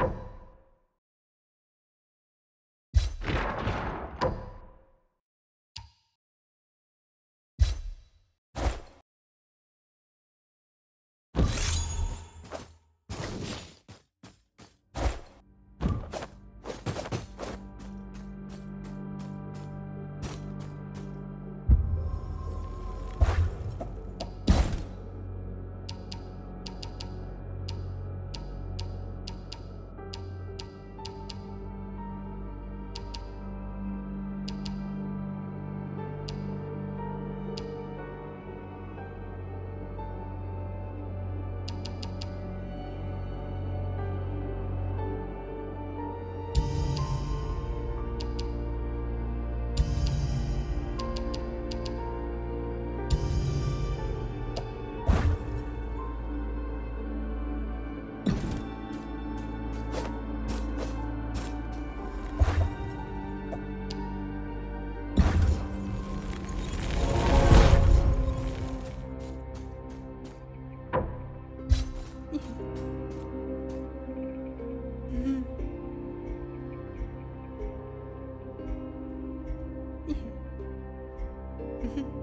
you. Mm-hmm.